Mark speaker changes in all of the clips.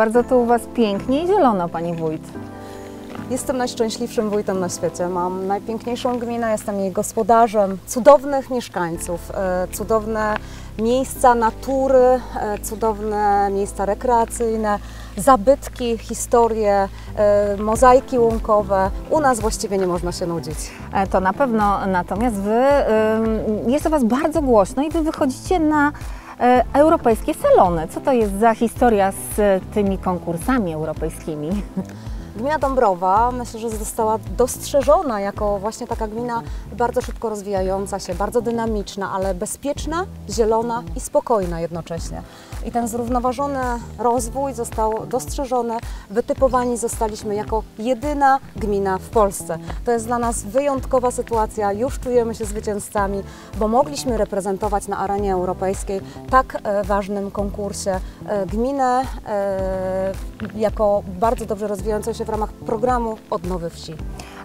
Speaker 1: bardzo to u Was pięknie i zielono, Pani Wójt.
Speaker 2: Jestem najszczęśliwszym wójtem na świecie. Mam najpiękniejszą gminę, jestem jej gospodarzem, cudownych mieszkańców, e, cudowne miejsca natury, e, cudowne miejsca rekreacyjne, zabytki, historie, e, mozaiki łąkowe. U nas właściwie nie można się nudzić.
Speaker 1: To na pewno, natomiast Wy, jest o Was bardzo głośno i Wy wychodzicie na europejskie salony. Co to jest za historia z e, tymi konkursami europejskimi?
Speaker 2: Gmina Dąbrowa myślę, że została dostrzeżona jako właśnie taka gmina bardzo szybko rozwijająca się, bardzo dynamiczna, ale bezpieczna, zielona i spokojna jednocześnie. I ten zrównoważony rozwój został dostrzeżony, wytypowani zostaliśmy jako jedyna gmina w Polsce. To jest dla nas wyjątkowa sytuacja, już czujemy się zwycięzcami, bo mogliśmy reprezentować na arenie europejskiej tak e, ważnym konkursie e, gminę e, jako bardzo dobrze rozwijającą się w ramach programu Odnowy Wsi.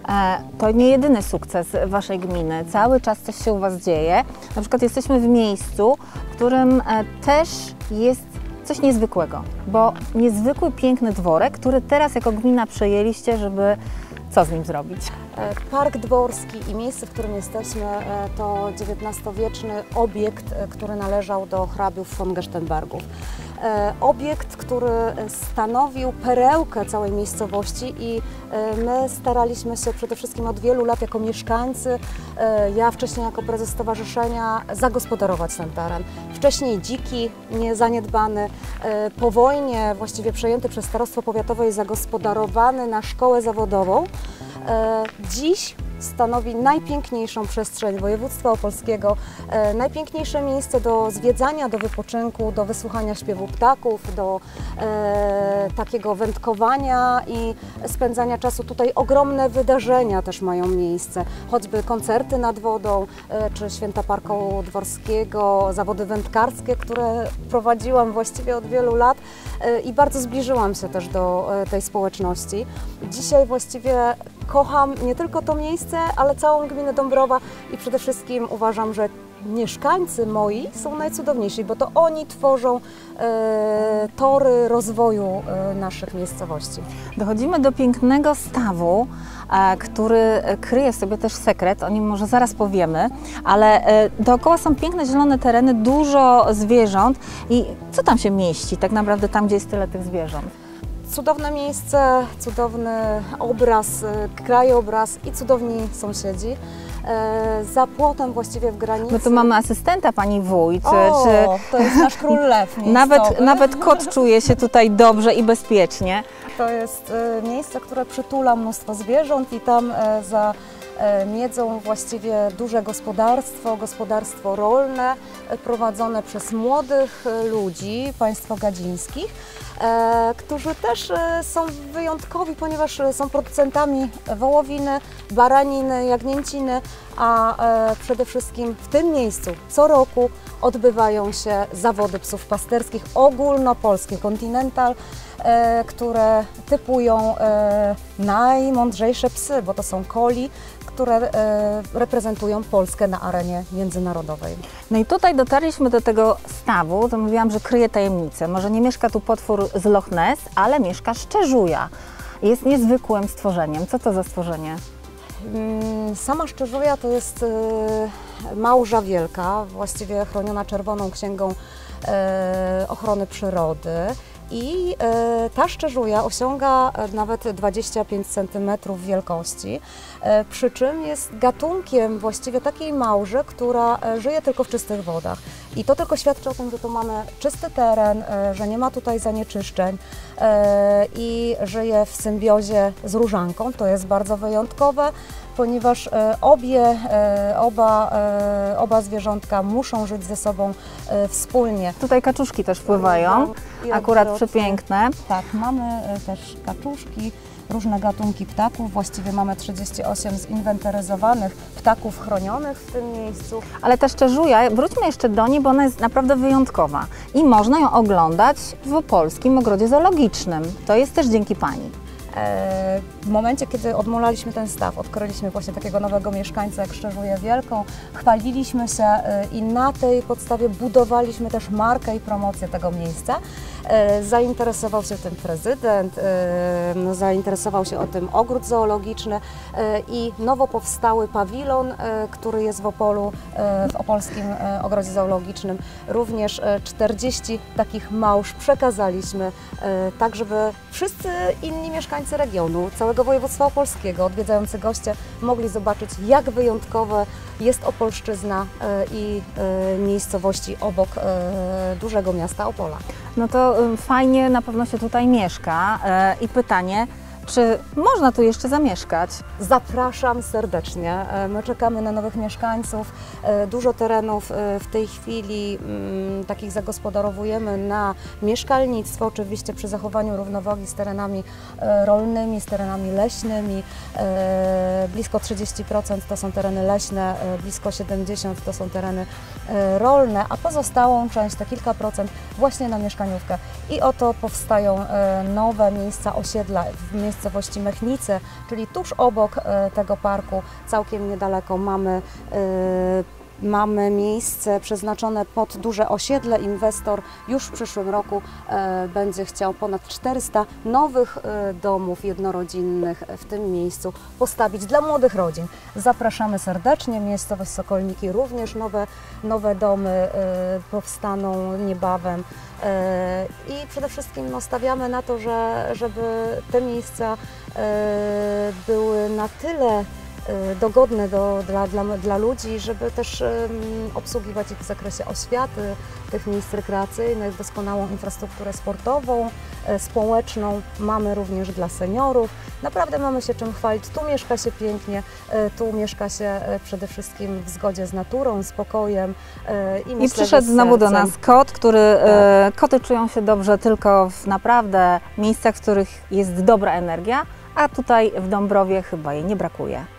Speaker 1: E, To nie jedyny sukces Waszej gminy. Cały czas coś się u Was dzieje. Na przykład jesteśmy w miejscu, w którym e, też jest coś niezwykłego, bo niezwykły, piękny dworek, który teraz jako gmina przejęliście, żeby co z nim zrobić?
Speaker 2: E, Park Dworski i miejsce, w którym jesteśmy, to XIX-wieczny obiekt, który należał do hrabiów von Gerstenbergów. E, Obiekt, który stanowił perełkę całej miejscowości i e, my staraliśmy się przede wszystkim od wielu lat jako mieszkańcy, e, ja wcześniej jako prezes stowarzyszenia, zagospodarować ten teren. Wcześniej dziki, niezaniedbany, po wojnie właściwie przejęty przez Starostwo Powiatowe i zagospodarowany na szkołę zawodową. Dziś stanowi najpiękniejszą przestrzeń województwa opolskiego, e, najpiękniejsze miejsce do zwiedzania, do wypoczynku, do wysłuchania śpiewu ptaków, do e, takiego wędkowania i spędzania czasu. Tutaj ogromne wydarzenia też mają miejsce, choćby koncerty nad wodą, e, czy święta Parku Dworskiego, zawody wędkarskie, które prowadziłam właściwie od wielu lat e, i bardzo zbliżyłam się też do e, tej społeczności. Dzisiaj właściwie kocham nie tylko to miejsce, ale całą gminę Dąbrowa i przede wszystkim uważam, że mieszkańcy moi są najcudowniejsi, bo to oni tworzą e, tory rozwoju e, naszych miejscowości.
Speaker 1: Dochodzimy do pięknego stawu, e, który kryje sobie też sekret, o nim może zaraz powiemy, ale e, dookoła są piękne zielone tereny, dużo zwierząt i co tam się mieści tak naprawdę tam, gdzie jest tyle tych zwierząt?
Speaker 2: Cudowne miejsce, cudowny obraz, e, krajobraz i cudowni sąsiedzi. E, za płotem właściwie w granicy.
Speaker 1: My tu mamy asystenta pani wójt,
Speaker 2: o,
Speaker 1: czy
Speaker 2: to jest nasz król lew
Speaker 1: nawet, nawet kot czuje się tutaj dobrze i bezpiecznie.
Speaker 2: To jest e, miejsce, które przytula mnóstwo zwierząt i tam za miedzą właściwie duże gospodarstwo, gospodarstwo rolne e, prowadzone przez młodych e, ludzi, państwo gadzińskich, e, którzy też e, są wyjątkowi, ponieważ e, są producentami wołowiny, baraniny, jagnięciny, a e, przede wszystkim w tym miejscu co roku odbywają się zawody psów pasterskich ogólnopolskie, Continental, e, które typują e, najmądrzejsze psy, bo to są coli, które e, reprezentują Polskę na arenie międzynarodowej.
Speaker 1: No i tutaj dotarliśmy do tego stawu, to mówiłam, że kryje tajemnicę. Może nie mieszka tu potwór z Loch Ness, ale mieszka szczerzuja. Jest niezwykłym stworzeniem. Co to za stworzenie?
Speaker 2: Mm, Sama Szczerzuja to jest e, małża wielka, właściwie chroniona Czerwoną Księgą e, Ochrony Przyrody. I e, ta szczerzuja osiąga e, nawet 25 cm wielkości, e, przy czym jest gatunkiem właściwie takiej małży, która żyje tylko w czystych wodach. I to tylko świadczy o tym, że tu mamy czysty teren, że nie ma tutaj zanieczyszczeń i żyje w symbiozie z różanką. To jest bardzo wyjątkowe ponieważ e, obie, e, oba, e, oba zwierzątka muszą żyć ze sobą wspólnie.
Speaker 1: Tutaj kaczuszki też pływają,
Speaker 2: I
Speaker 1: akurat przepiękne.
Speaker 2: Tak, mamy też kaczuszki, różne gatunki ptaków. Właściwie mamy 38 zinwentaryzowanych ptaków chronionych w tym miejscu.
Speaker 1: Ale ta szczerzuja, wróćmy jeszcze do niej, bo ona jest naprawdę wyjątkowa. I można ją oglądać w Polskim Ogrodzie Zoologicznym. To jest też dzięki Pani.
Speaker 2: W momencie, kiedy odmulaliśmy ten staw, odkryliśmy właśnie takiego nowego mieszkańca jak Szczerzuję Wielką, chwaliliśmy się e, i na tej podstawie budowaliśmy też markę i promocję tego miejsca. E, Zainteresował się tym prezydent, e, no, zainteresował się o tym ogród zoologiczny i nowo powstały pawilon, który jest w Opolu, w Opolskim Ogrodzie Zoologicznym. Również e, 40 takich małż przekazaliśmy, tak żeby wszyscy inni mieszkańcy regionu, całego województwa opolskiego, odwiedzający goście mogli zobaczyć, jak wyjątkowe jest Opolszczyzna e, i e, miejscowości obok e, dużego miasta Opola.
Speaker 1: No to fajnie na pewno się tutaj mieszka. I pytanie, czy można tu jeszcze zamieszkać?
Speaker 2: Zapraszam serdecznie. E, My czekamy na nowych mieszkańców. E, Dużo terenów e, w tej chwili mm, takich zagospodarowujemy na mieszkalnictwo, oczywiście przy zachowaniu równowagi z terenami rolnymi, z terenami leśnymi. Blisko 30% to są tereny leśne, blisko 70% to są tereny rolne, a pozostałą część, te kilka procent, właśnie na mieszkaniówkę. I oto powstają nowe miejsca osiedla miejscowości Mechnice, czyli tuż obok e, tego parku, całkiem niedaleko mamy e, Mamy miejsce przeznaczone pod duże osiedle. Inwestor już w przyszłym roku e, będzie chciał ponad 400 nowych e, domów jednorodzinnych w tym miejscu postawić dla młodych rodzin. Zapraszamy serdecznie. Miejscowość Sokolniki również nowe, nowe domy e, powstaną niebawem. I przede wszystkim no, stawiamy na to, że, żeby te miejsca były na tyle dogodne do, dla, dla, dla ludzi, żeby też em, obsługiwać ich w zakresie oświaty, tych miejsc rekreacyjnych, doskonałą infrastrukturę sportową, e, społeczną. Mamy również dla seniorów. Naprawdę mamy się czym chwalić. Tu mieszka się pięknie, tu mieszka się przede wszystkim w zgodzie z naturą, spokojem. I,
Speaker 1: I przyszedł znowu do nas kot, który e, koty czują się dobrze tylko w naprawdę miejscach, w których jest dobra energia, a tutaj w Dąbrowie chyba jej nie brakuje.